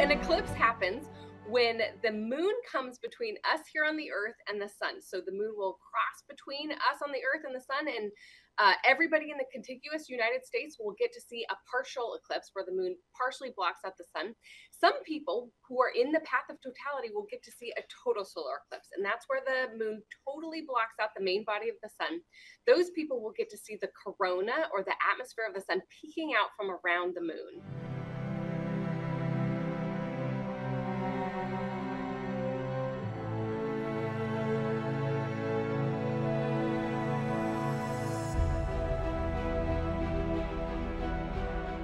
an eclipse happens when the moon comes between us here on the earth and the sun. So the moon will cross between us on the earth and the sun, and uh, everybody in the contiguous United States will get to see a partial eclipse where the moon partially blocks out the sun. Some people who are in the path of totality will get to see a total solar eclipse, and that's where the moon totally blocks out the main body of the sun. Those people will get to see the corona or the atmosphere of the sun peeking out from around the moon.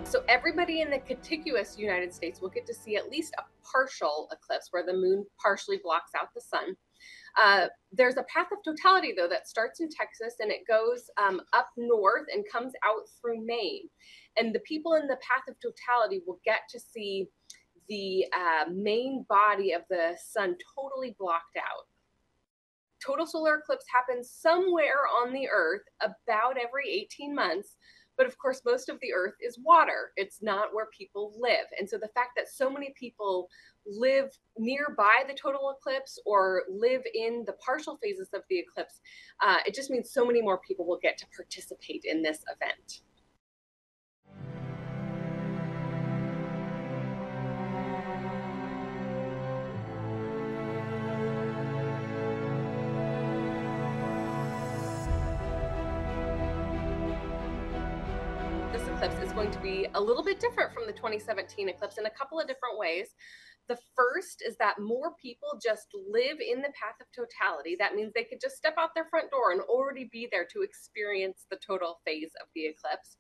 So everybody in the contiguous United States will get to see at least a partial eclipse where the moon partially blocks out the sun. Uh, there's a path of totality, though, that starts in Texas and it goes um, up north and comes out through Maine. And the people in the path of totality will get to see the uh, main body of the sun totally blocked out. Total solar eclipse happens somewhere on the earth about every 18 months, but of course, most of the earth is water. It's not where people live. And so the fact that so many people live nearby the total eclipse or live in the partial phases of the eclipse, uh, it just means so many more people will get to participate in this event. Eclipse is going to be a little bit different from the 2017 eclipse in a couple of different ways. The first is that more people just live in the path of totality. That means they could just step out their front door and already be there to experience the total phase of the eclipse.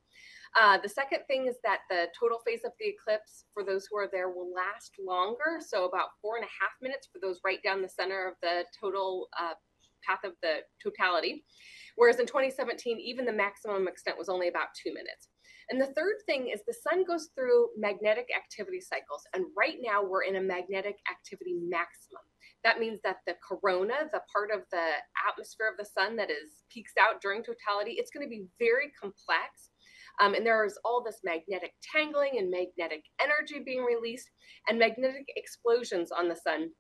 Uh, the second thing is that the total phase of the eclipse for those who are there will last longer. So about four and a half minutes for those right down the center of the total uh, path of the totality. Whereas in 2017, even the maximum extent was only about two minutes. And the third thing is the sun goes through magnetic activity cycles. And right now we're in a magnetic activity maximum. That means that the corona, the part of the atmosphere of the sun that is peaks out during totality, it's going to be very complex. Um, and there's all this magnetic tangling and magnetic energy being released and magnetic explosions on the sun,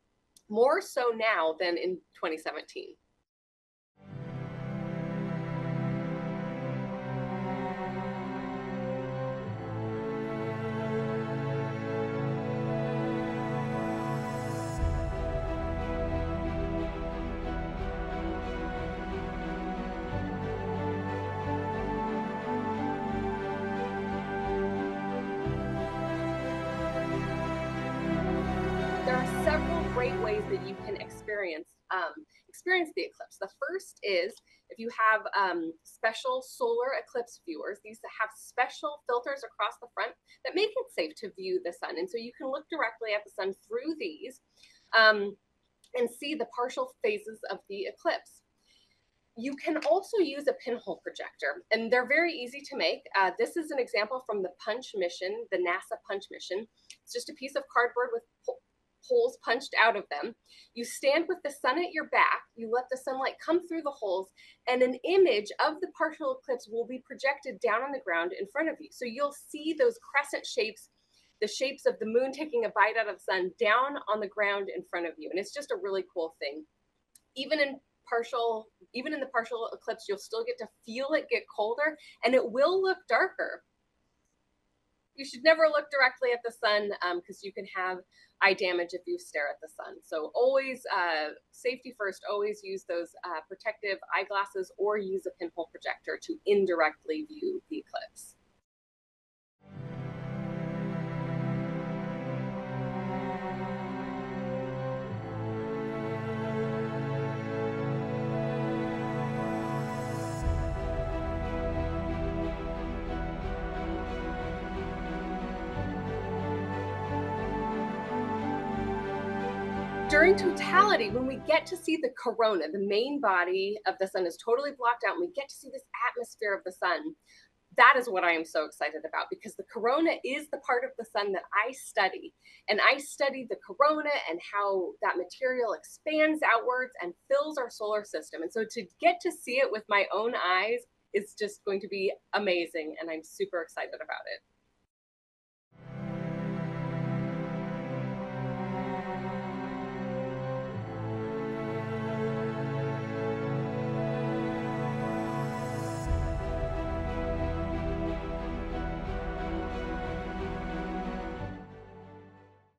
more so now than in 2017. Great ways that you can experience um, experience the eclipse. The first is if you have um, special solar eclipse viewers, these have special filters across the front that make it safe to view the sun. And so you can look directly at the sun through these um, and see the partial phases of the eclipse. You can also use a pinhole projector, and they're very easy to make. Uh, this is an example from the Punch mission, the NASA Punch mission. It's just a piece of cardboard with holes punched out of them. You stand with the sun at your back, you let the sunlight come through the holes, and an image of the partial eclipse will be projected down on the ground in front of you. So you'll see those crescent shapes, the shapes of the moon taking a bite out of the sun down on the ground in front of you. And it's just a really cool thing. Even in partial, even in the partial eclipse, you'll still get to feel it get colder and it will look darker you should never look directly at the sun because um, you can have eye damage if you stare at the sun. So always uh, safety first, always use those uh, protective eyeglasses or use a pinhole projector to indirectly view the eclipse. During totality, when we get to see the corona, the main body of the sun is totally blocked out, and we get to see this atmosphere of the sun, that is what I am so excited about because the corona is the part of the sun that I study. And I study the corona and how that material expands outwards and fills our solar system. And so to get to see it with my own eyes is just going to be amazing. And I'm super excited about it.